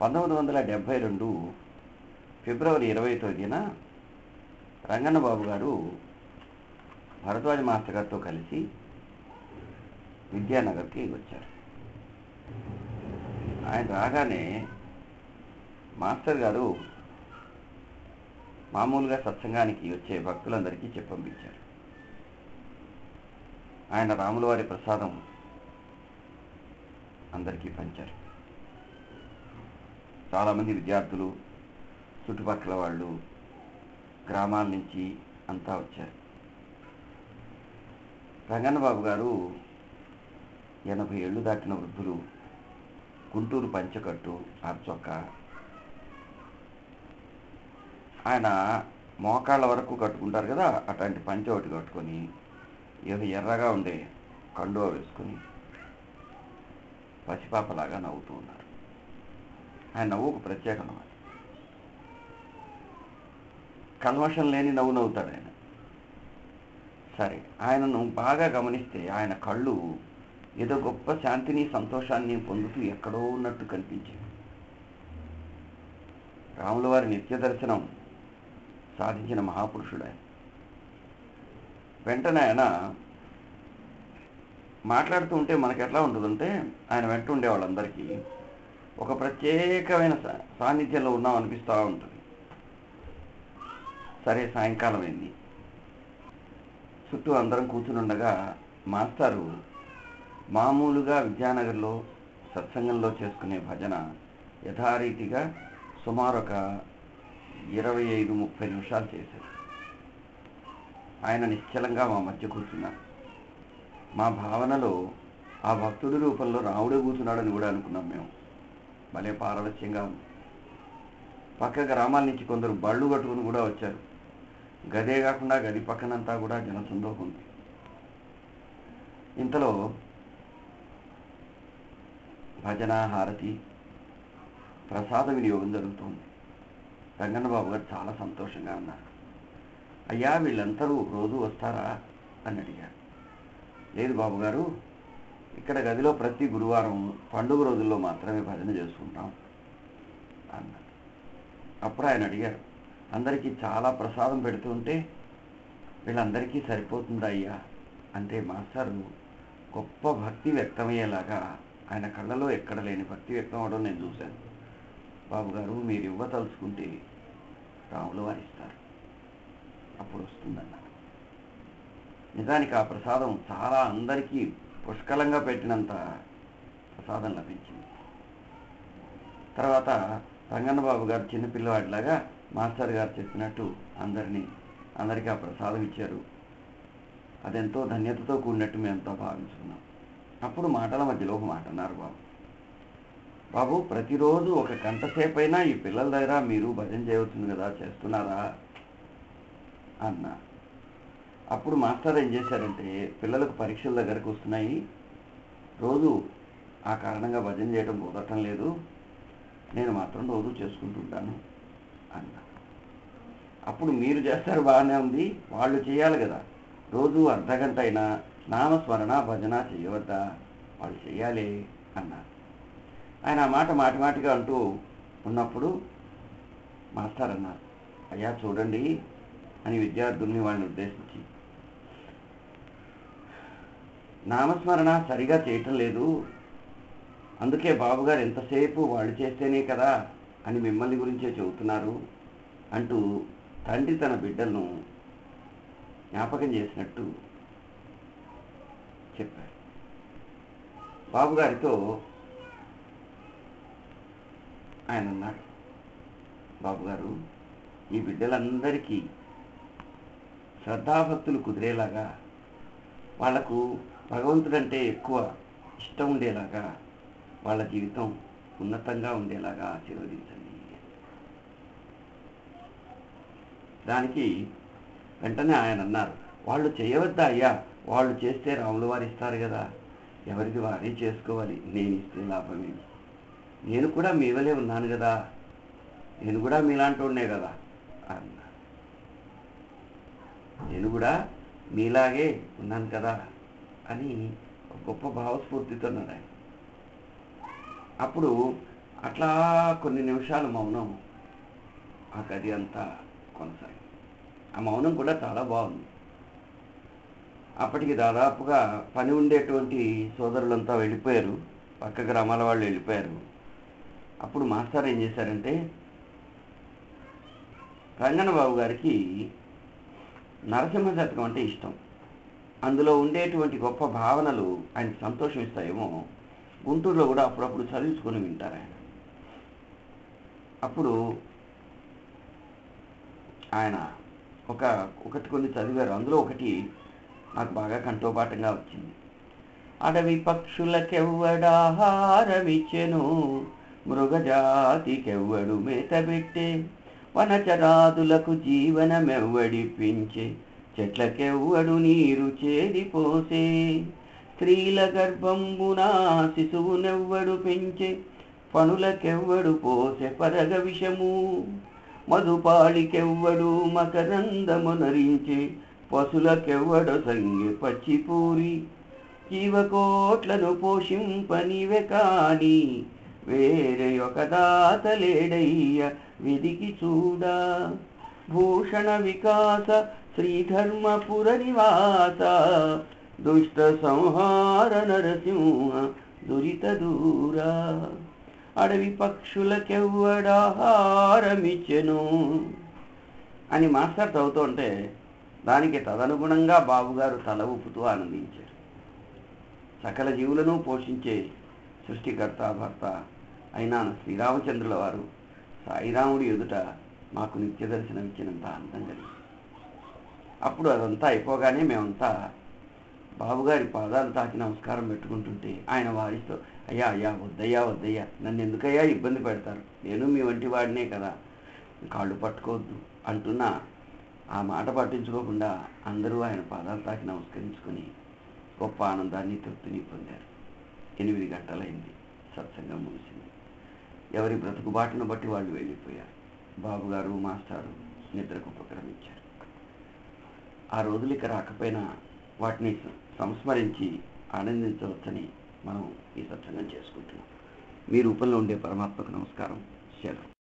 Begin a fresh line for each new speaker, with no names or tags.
పంతొమ్మిది వందల డెబ్భై రెండు ఫిబ్రవరి ఇరవై తొమ్మిదిన రంగన్నబాబు గారు భరద్వాజ మాస్టర్ గారితో కలిసి విద్యానగర్కి వచ్చారు. ఆయన రాగానే మాస్టర్ గారు మామూలుగా సత్సంగానికి వచ్చే భక్తులందరికీ చెప్పంపించారు ఆయన రాములవారి ప్రసాదం అందరికీ పంచారు. చాలామంది విద్యార్థులు చుట్టుపక్కల వాళ్ళు గ్రామాల నుంచి అంతా వచ్చారు. రంగన్న బాబు గారు ఎనభై ఏళ్ళు దాటిన వృద్ధులు గుంటూరు పంచకట్టు ఆర్చొక్క ఆయన మోకాళ్ళ వరకు కట్టుకుంటారు కదా అట్లాంటి పంచ ఒకటి కట్టుకొని ఏదో ఎర్రగా ఉండే కండువ వేసుకొని పసిపాపలాగా నవ్వుతూ ఉన్నారు. ఆయన నవ్వు ఒక ప్రత్యేక అన్నమాట. కల్మషం లేని నవ్వు నవ్వుతాడు ఆయన. సరే ఆయనను బాగా గమనిస్తే ఆయన కళ్ళు ఏదో గొప్ప శాంతిని సంతోషాన్ని పొందుతూ ఎక్కడో ఉన్నట్టు కనిపించింది రాముల వారి నిత్య దర్శనం సాధించిన మహాపురుషుడు ఆయన. వెంటనే ఆయన మాట్లాడుతూ ఉంటే మనకు ఎట్లా ఉంటుందంటే ఆయన వెంట ఉండే వాళ్ళందరికీ ఒక ప్రత్యేకమైన సాన్నిధ్యంలో ఉన్నాం అనిపిస్తూ ఉంటుంది. సరే సాయంకాలం అయింది. చుట్టూ అందరం కూర్చుని ఉండగా మాస్టారు మామూలుగా విద్యానగర్లో సత్సంగంలో చేసుకునే భజన యథారీతిగా సుమారు ఒక ఇరవై ఐదు ముప్పై నిమిషాలు చేశారు. ఆయన నిశ్చలంగా మా మధ్య కూర్చున్నారు. మా భావనలో ఆ భక్తుడి రూపంలో రాముడే కూర్చున్నాడని కూడా అనుకున్నాం మేము. భలే పారవశ్యంగా ఉంది. పక్క గ్రామాల నుంచి కొందరు బళ్ళు కట్టుకుని కూడా వచ్చారు. గదే కాకుండా గది పక్కనంతా కూడా జనసందోహం ఉంది. ఇంతలో భజన హారతి ప్రసాద వినియోగం జరుగుతుంది. రంగన్నబాబు గారు చాలా సంతోషంగా ఉన్నారు. అయ్యా వీళ్ళందరూ రోజు వస్తారా? అని అడిగారు. లేదు బాబు గారు ఇక్కడ గదిలో ప్రతి గురువారం పండుగ రోజుల్లో మాత్రమే భజన చేసుకుంటాం అన్నాడు అప్పుడు ఆయన అడిగారు అందరికీ చాలా ప్రసాదం పెడుతుంటే వీళ్ళందరికీ సరిపోతుందా అయ్యా? అంటే మాస్టారు గొప్ప భక్తి వ్యక్తమయ్యేలాగా ఆయన కళ్ళలో ఎక్కడ లేని భక్తి వ్యక్తం అవడం నేను చూశాను. బాబు గారు మీరు ఇవ్వతలుచుకుంటే రాములు వారు ఇస్తారు అప్పుడు వస్తుందన్నారు. నిజానికి ఆ ప్రసాదం చాలా అందరికీ పుష్కలంగా పెట్టినంత ప్రసాదం లభించింది. తర్వాత రంగన్న బాబు గారు చిన్నపిల్లవాడిలాగా మాస్టర్ గారు చెప్పినట్టు అందరినీ అందరికీ ఆ ప్రసాదం ఇచ్చారు. అదెంతో ధన్యతతో కూడినట్టు మేమంతా భావించుకున్నాం. అప్పుడు మాటల మధ్యలో ఒక మాట అన్నారు బాబు. బాబు ప్రతిరోజు ఒక గంట ఈ పిల్లల దగ్గర మీరు భజన చేయవచ్చును కదా చేస్తున్నారా? అన్నా. అప్పుడు మాస్టర్ ఏం చేశారంటే పిల్లలకు పరీక్షల దగ్గరకు వస్తున్నాయి. రోజు ఆ కారణంగా భజన చేయడం కుదరటం లేదు. నేను మాత్రం రోజు చేసుకుంటుంటాను అన్నా అప్పుడు మీరు చేస్తారు బాగానే ఉంది వాళ్ళు చేయాలి కదా. రోజు అర్ధ గంట అయినా నామస్మరణ భజన చేయవద్దా? వాళ్ళు చేయాలి అన్నారు. ఆయన ఆ మాట మాటి మాటిగా అంటూ ఉన్నప్పుడు మాస్టర్ అన్నారు అయ్యా చూడండి అని విద్యార్థుల్ని వాళ్ళని ఉద్దేశించి నామస్మరణ సరిగా చేయటం లేదు. అందుకే బాబుగారు ఎంతసేపు వాళ్ళు చేస్తేనే కదా అని మిమ్మల్ని గురించే చెబుతున్నారు అంటూ తండ్రి తన బిడ్డలను జ్ఞాపకం చేసినట్టు చెప్పారు. బాబుగారితో ఆయన అన్నాడు బాబుగారు ఈ బిడ్డలందరికీ శ్రద్ధాభక్తులు కుదిరేలాగా వాళ్ళకు భగవంతుడంటే ఎక్కువ ఇష్టం ఉండేలాగా వాళ్ళ జీవితం ఉన్నతంగా ఉండేలాగా ఆశీర్వదించండి. దానికి వెంటనే ఆయన అన్నారు వాళ్ళు చేయవద్దా అయ్యా? వాళ్ళు చేస్తే రాములు వారు ఇస్తారు కదా. ఎవరిది వారే చేసుకోవాలి. నేను ఇస్తే లాభమేమి నేను కూడా మీ వలే ఉన్నాను కదా. నేను కూడా మీలాంటి ఉండే కదా. అన్నా నేను కూడా మీలాగే ఉన్నాను కదా. అని గొప్ప భావస్ఫూర్తితో ఆయన అప్పుడు అట్లా కొన్ని నిమిషాలు మౌనం ఆ గది అంతా కొనసాగింది. ఆ మౌనం కూడా చాలా బాగుంది. అప్పటికి దాదాపుగా పని ఉండేటువంటి సోదరులంతా వెళ్ళిపోయారు. పక్క గ్రామాల వాళ్ళు వెళ్ళిపోయారు. అప్పుడు మాస్టర్ ఏం చేశారంటే రంగనబాబు గారికి నరసింహ శతకం అంటే ఇష్టం. అందులో ఉండేటువంటి గొప్ప భావనలు ఆయన సంతోషం ఇస్తాయేమో గుంటూరులో కూడా అప్పుడప్పుడు చదివించుకొని వింటారు ఆయన. అప్పుడు ఆయన ఒక ఒకటి కొన్ని చదివారు. అందులో ఒకటి నాకు బాగా కంఠోపాఠంగా వచ్చింది. అడవి పక్షులకెవ్వడాహారమిచ్చెను మృగజాతికెవ్వడు మేతబెట్టే వనచరాదులకు జీవనమెవ్వడిపించే చెట్లకెవ్వడు నీరు చేదిపోసే. స్త్రీల గర్భంబున శిశువునెవ్వడు పెంచే. పనులకెవ్వడు పోసె పరగ విషము. మధుపాళికెవ్వడు మకరందమునరించే పశులకెవ్వడు సంగి పచ్చిపూరి జీవకోట్లను పోషింపనివే కాని. వేరే ఒక దాత లేడయ్య విధికి చూడా. భూషణ వికాస శ్రీధర్మపుర నివాస దుష్ట సంహార నరసింహ దురిత దూరా అడవి పక్షులకెవ్వడాహారమిచ్చెను అని మాస్టర్ చదువుతుంటే దానికి తదనుగుణంగా బాబుగారు తల ఊపుతూ ఆనందించారు. సకల జీవులను పోషించే సృష్టికర్త భర్త అయినా శ్రీరామచంద్రుల వారు. సాయిరాముడి ఎదుట మాకు నిత్య దర్శనం ఇచ్చినంత ఆనందం కలిగింది. అప్పుడు అదంతా అయిపోగానే మేమంతా బాబుగారి పాదాలు తాకి నమస్కారం పెట్టుకుంటుంటే ఆయన వారితో అయ్యా అయ్యా వద్దయ్యా వద్దయ్యా నన్ను ఎందుకయ్యా ఇబ్బంది పెడతారు? నేను మీ వంటి వాడినే కదా కాళ్ళు పట్టుకోవద్దు అంటున్నా ఆ మాట పట్టించుకోకుండా అందరూ ఆయన పాదాలు తాకి నమస్కరించుకుని గొప్ప ఆనందాన్ని తృప్తిని పొందారు. ఎనిమిది గంటలైంది. సత్సంగం ముగిసింది. ఎవరి బ్రతుకుబాటును బట్టి వాళ్ళు వెళ్ళిపోయారు. బాబుగారు మాస్టారు నిద్రకు ఉపక్రమించారు. ఆ రోజులు ఇక రాకపోయినా వాటిని సంస్మరించి ఆనందించవచ్చని మనం ఈ సత్సంగం చేసుకుంటున్నాం. మీ రూపంలో ఉండే పరమాత్మకు నమస్కారం. సెలవు